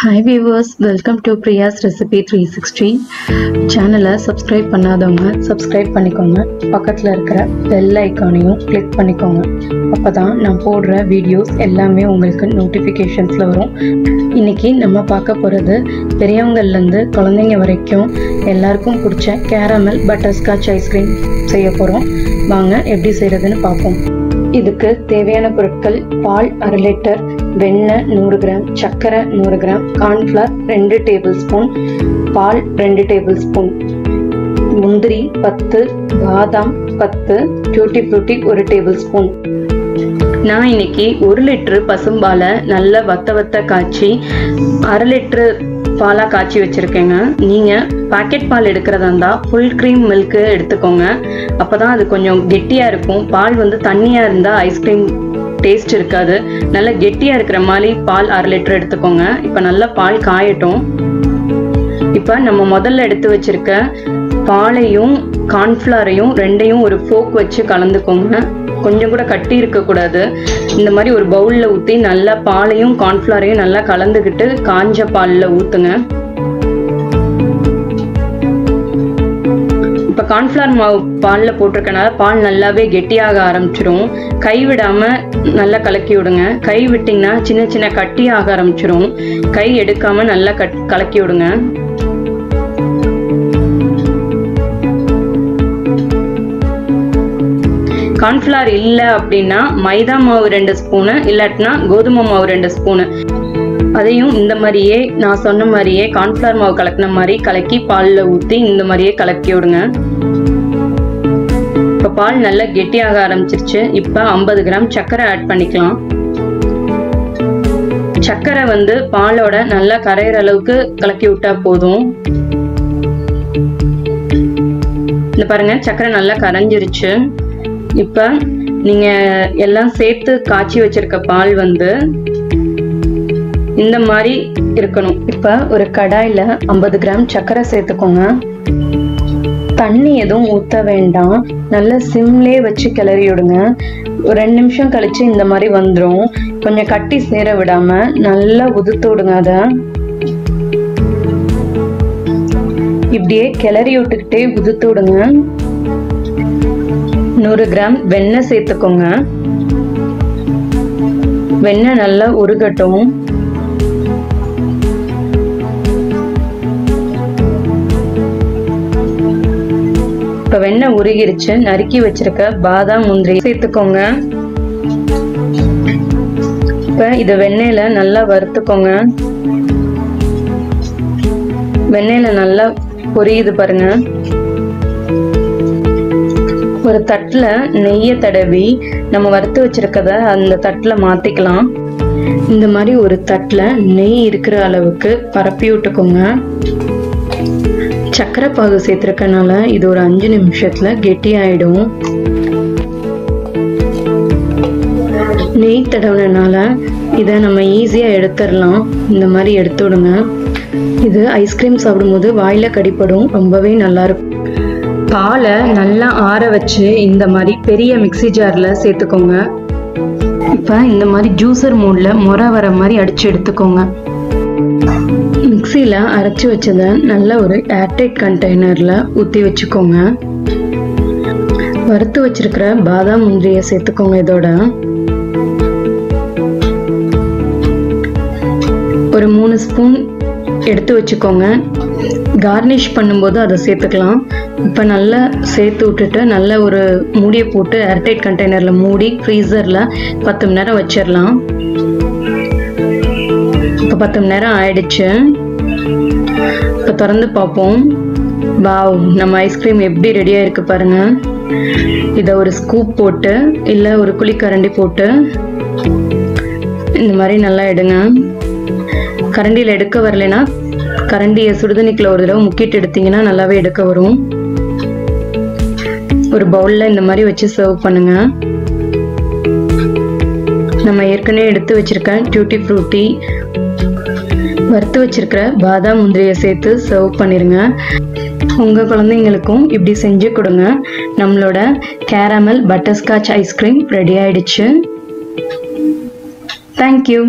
Hi viewers welcome to Priya's recipe three sixty சேனலை subscribe பண்ணாதவங்க subscribe பண்ணிக்கோங்க. பக்கத்தில் இருக்கிற பெல் ஐக்கானையும் கிளிக் பண்ணிக்கோங்க. அப்போ தான் நான் போடுற வீடியோஸ் எல்லாமே உங்களுக்கு நோட்டிஃபிகேஷன்ஸில் வரும். இன்னைக்கு நம்ம பார்க்க போகிறது பெரியவங்கள்லேருந்து குழந்தைங்க வரைக்கும் எல்லாருக்கும் பிடிச்ச கேரமல் பட்டர்ஸ்காட்ச் ஐஸ்கிரீம் செய்ய போகிறோம் வாங்க எப்படி செய்கிறதுன்னு பார்ப்போம். இதுக்கு தேவையான பொருட்கள் பால் அரை லிட்டர் வெண்ணெய் நூறு கிராம் சர்க்கரை நூறு கிராம் கார்ன்ஃப்ளவர் ரெண்டு டேபிள் ஸ்பூன் பால் ரெண்டு டேபிள் ஸ்பூன் முந்திரி பத்து பாதாம் பத்து டியூட்டி ஃப்ரூட்டி ஒரு டேபிள் ஸ்பூன் நான் இன்னைக்கு ஒரு லிட்டரு பசும்பாலை நல்ல வத்த வத்த காய்ச்சி அரை லிட்டரு பாலாக காய்ச்சி வச்சுருக்கேங்க. நீங்கள் பாக்கெட் பால் எடுக்கிறதா இருந்தால் ஃபுல் க்ரீம் மில்க்கு எடுத்துக்கோங்க. அப்போ தான் அது கொஞ்சம் கெட்டியாக இருக்கும். பால் வந்து தண்ணியாக இருந்தால் ஐஸ்கிரீம் டேஸ்ட் இருக்காது. நல்லா கெட்டியாக இருக்கிற மாதிரி பால் அரை லிட்டர் எடுத்துக்கோங்க. இப்போ நல்லா பால் காயட்டும். இப்போ நம்ம முதல்ல எடுத்து வச்சிருக்க பாலையும் கார்ன்ஃப்ளவரையும் ரெண்டையும் ஒரு ஃபோக் வச்சு கலந்துக்கோங்க. கொஞ்சம் கூட கட்டி இருக்கக்கூடாது. இந்த மாதிரி ஒரு பவுலில் ஊற்றி நல்லா பாலையும் கார்ன்ஃப்ளாரையும் நல்லா கலந்துக்கிட்டு காஞ்ச பாலில் ஊற்றுங்க இப்போ கார்ன்ஃப்ளவர் மாவு பாலில் போட்டிருக்கனால பால் நல்லாவே கெட்டியாக ஆரம்பிச்சிரும். கை விடாமல் நல்லா கலக்கி விடுங்க. கை விட்டிங்கன்னா சின்ன சின்ன கட்டி ஆக ஆரம்பிச்சிரும். கை எடுக்காமல் நல்லா கட் கலக்கி விடுங்க. கார்ன்ஃப்ளவர் இல்லை அப்படின்னா மைதா மாவு ரெண்டு ஸ்பூனு இல்லாட்டினா கோதுமை மாவு ரெண்டு ஸ்பூனு. அதையும் இந்த மாதிரியே நான் சொன்ன மாதிரியே கார்ன்ஃப்ளவர் மாவு கலக்கின மாதிரி கலக்கி பாலில் ஊற்றி இந்த மாதிரியே கலக்கி விடுங்க. இப்போ பால் நல்லா கெட்டியாக ஆரம்பிச்சிருச்சு. இப்போ ஐம்பது கிராம் சர்க்கரை ஆட் பண்ணிக்கலாம். சர்க்கரை வந்து பாலோட நல்லா கரையிற அளவுக்கு கலக்கி விட்டா போதும். இந்த பாருங்க சர்க்கரை நல்லா கரைஞ்சிருச்சு. இப்போ நீங்கள் எல்லாம் சேர்த்து காய்ச்சி வச்சிருக்க பால் வந்து இந்த மாதிரி இருக்கணும். இப்போ ஒரு கடாயில் ஐம்பது கிராம் சர்க்கரை சேர்த்துக்கோங்க. தண்ணி எதுவும் ஊற்ற வேண்டாம். நல்லா சிம்லே வச்சு கிளறி விடுங்க. ஒரு ரெண்டு நிமிஷம் கழிச்சு இந்த மாதிரி வந்துடும் கொஞ்சம் கட்டி சேர விடாம நல்லா உதுத்து விடுங்க அதை. இப்படியே கிளறி விட்டுக்கிட்டே உதுத்து விடுங்க. நூறு கிராம் வெண்ணெய் சேர்த்துக்கோங்க. வெண்ணெய் நல்லா உருகட்டும். இப்ப வெண்ணெய் உருகிருச்சு. நறுக்கி வச்சிருக்க பாதாம் முந்திரி சேர்த்துக்கோங்க. இப்ப இது வெண்ணெயில நல்லா வறுத்துக்கோங்க. வெண்ணெயில நல்லா பொரியுது பாருங்க. ஒரு தட்டுல நெய்யை தடவி நம்ம வறுத்து வச்சிருக்கத அந்த தட்டுல மாத்திக்கலாம். இந்த மாதிரி ஒரு தட்டுல நெய் இருக்கிற அளவுக்கு பரப்பி விட்டுக்கோங்க. சர்க்கரை பாகு சேர்த்துருக்கனால இது ஒரு அஞ்சு நிமிஷத்தில் கெட்டி ஆகிடும் நெய் தடவுனால இதை நம்ம ஈஸியாக எடுத்துடலாம். இந்த மாதிரி எடுத்து விடுங்க. இது ஐஸ்கிரீம் சாப்பிடும்போது வாயில் கடிப்படும். ரொம்பவே நல்லாயிருக்கும் பாலை நல்லா ஆற வச்சு இந்த மாதிரி பெரிய மிக்சி ஜாரில் சேர்த்துக்கோங்க. இப்போ இந்த மாதிரி ஜூசர் மூடில் முறை வர மாதிரி அடித்து எடுத்துக்கோங்க. மிக்சியில் அரைச்சி வச்சதை நல்ல ஒரு ஏர்டைட் கண்டெய்னரில் ஊற்றி வச்சுக்கோங்க. வறுத்து வச்சிருக்கிற பாதாம் முந்திரியை சேர்த்துக்கோங்க இதோட. ஒரு மூணு ஸ்பூன் எடுத்து வச்சுக்கோங்க. கார்னிஷ் பண்ணும்போது அதை சேர்த்துக்கலாம். இப்போ நல்லா சேர்த்து விட்டுட்டு நல்ல ஒரு மூடியை போட்டு ஏர்டைட் கண்டெய்னரில் மூடி ஃப்ரீசரில் பத்து மணி நேரம் வச்சிடலாம் இப்போ பத்து மணி நேரம் ஆயிடுச்சு. இப்போ திறந்து பார்ப்போம். வாவ் நம்ம ஐஸ்கிரீம் எப்படி ரெடியாக இருக்கு பாருங்க. இதை ஒரு ஸ்கூப் போட்டு இல்லை ஒரு குழிக்கரண்டி போட்டு இந்த மாதிரி நல்லா எடுங்க. கரண்டியில் எடுக்க வரலைன்னா கரண்டியை சுடுதண்ணிக்குள்ள ஒரு தடவை முக்கிட்டு எடுத்தீங்கன்னா நல்லாவே எடுக்க வரும். ஒரு பவுலில் இந்த மாதிரி வச்சு சர்வ் பண்ணுங்க. நம்ம ஏற்கனவே எடுத்து வச்சிருக்க டியூட்டி ஃப்ரூட்டி வறுத்து வச்சிருக்கிற பாதாம் முந்திரியை சேர்த்து சர்வ் பண்ணிருங்க. உங்கள் குழந்தைங்களுக்கும் இப்படி செஞ்சு கொடுங்க. நம்மளோட caramel butterscotch ice cream ready ஆயிடுச்சு. Thank you